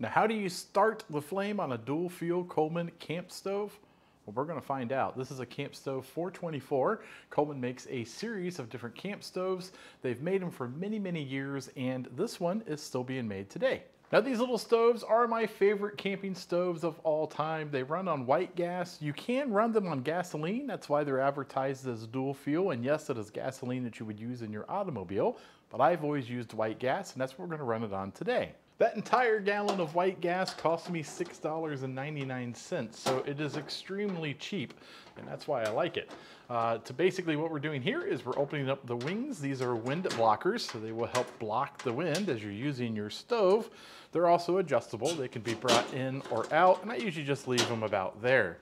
Now, how do you start the flame on a dual fuel Coleman camp stove? Well, we're gonna find out. This is a Camp Stove 424. Coleman makes a series of different camp stoves. They've made them for many, many years, and this one is still being made today. Now these little stoves are my favorite camping stoves of all time. They run on white gas. You can run them on gasoline. That's why they're advertised as dual fuel. And yes, it is gasoline that you would use in your automobile, but I've always used white gas and that's what we're gonna run it on today. That entire gallon of white gas cost me $6.99, so it is extremely cheap, and that's why I like it. Uh, to basically what we're doing here is we're opening up the wings. These are wind blockers, so they will help block the wind as you're using your stove. They're also adjustable. They can be brought in or out, and I usually just leave them about there.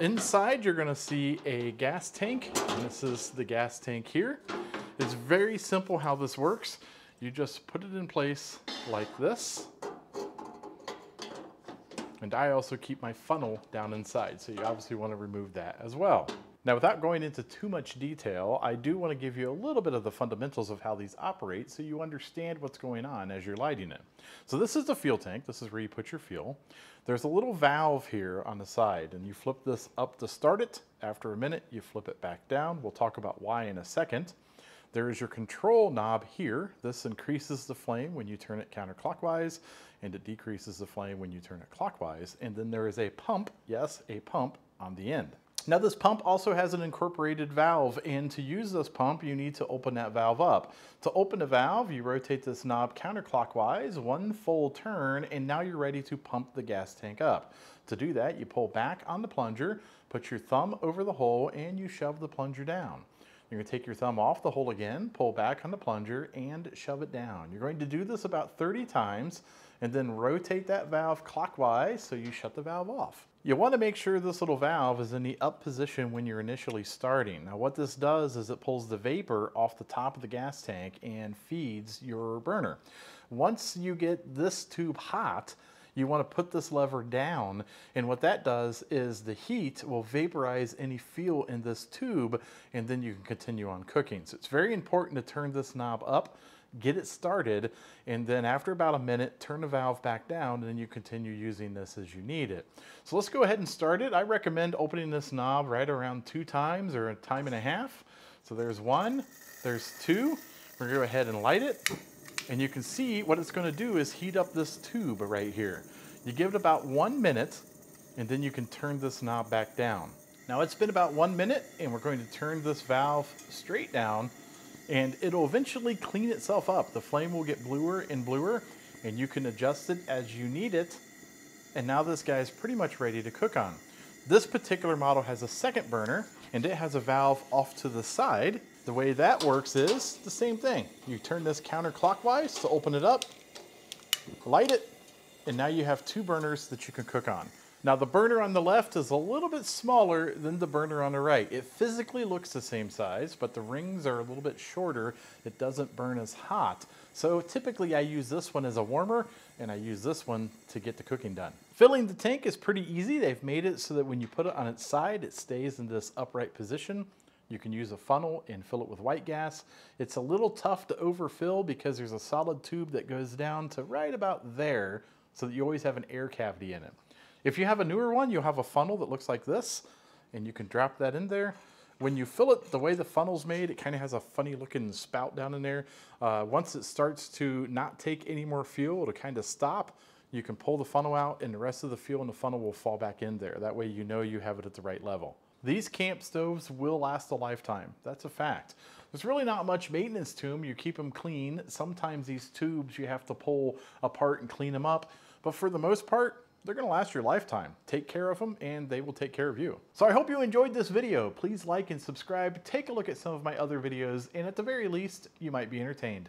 Inside, you're gonna see a gas tank, and this is the gas tank here. It's very simple how this works you just put it in place like this. And I also keep my funnel down inside, so you obviously want to remove that as well. Now, without going into too much detail, I do want to give you a little bit of the fundamentals of how these operate so you understand what's going on as you're lighting it. So this is the fuel tank. This is where you put your fuel. There's a little valve here on the side, and you flip this up to start it. After a minute, you flip it back down. We'll talk about why in a second. There is your control knob here. This increases the flame when you turn it counterclockwise and it decreases the flame when you turn it clockwise. And then there is a pump, yes, a pump on the end. Now this pump also has an incorporated valve and to use this pump you need to open that valve up. To open the valve you rotate this knob counterclockwise, one full turn and now you're ready to pump the gas tank up. To do that you pull back on the plunger, put your thumb over the hole and you shove the plunger down. You're to take your thumb off the hole again, pull back on the plunger, and shove it down. You're going to do this about 30 times, and then rotate that valve clockwise so you shut the valve off. You want to make sure this little valve is in the up position when you're initially starting. Now what this does is it pulls the vapor off the top of the gas tank and feeds your burner. Once you get this tube hot, you want to put this lever down and what that does is the heat will vaporize any fuel in this tube and then you can continue on cooking. So it's very important to turn this knob up get it started, and then after about a minute, turn the valve back down, and then you continue using this as you need it. So let's go ahead and start it. I recommend opening this knob right around two times or a time and a half. So there's one, there's two. We're gonna go ahead and light it. And you can see what it's gonna do is heat up this tube right here. You give it about one minute and then you can turn this knob back down. Now it's been about one minute and we're going to turn this valve straight down and it'll eventually clean itself up. The flame will get bluer and bluer and you can adjust it as you need it. And now this guy is pretty much ready to cook on. This particular model has a second burner and it has a valve off to the side the way that works is the same thing. You turn this counterclockwise to open it up, light it, and now you have two burners that you can cook on. Now the burner on the left is a little bit smaller than the burner on the right. It physically looks the same size, but the rings are a little bit shorter. It doesn't burn as hot. So typically I use this one as a warmer and I use this one to get the cooking done. Filling the tank is pretty easy. They've made it so that when you put it on its side, it stays in this upright position. You can use a funnel and fill it with white gas. It's a little tough to overfill because there's a solid tube that goes down to right about there so that you always have an air cavity in it. If you have a newer one, you'll have a funnel that looks like this and you can drop that in there. When you fill it, the way the funnel's made, it kind of has a funny looking spout down in there. Uh, once it starts to not take any more fuel, it'll kind of stop. You can pull the funnel out and the rest of the fuel in the funnel will fall back in there. That way you know you have it at the right level. These camp stoves will last a lifetime. That's a fact. There's really not much maintenance to them. You keep them clean. Sometimes these tubes you have to pull apart and clean them up. But for the most part, they're gonna last your lifetime. Take care of them and they will take care of you. So I hope you enjoyed this video. Please like and subscribe. Take a look at some of my other videos and at the very least, you might be entertained.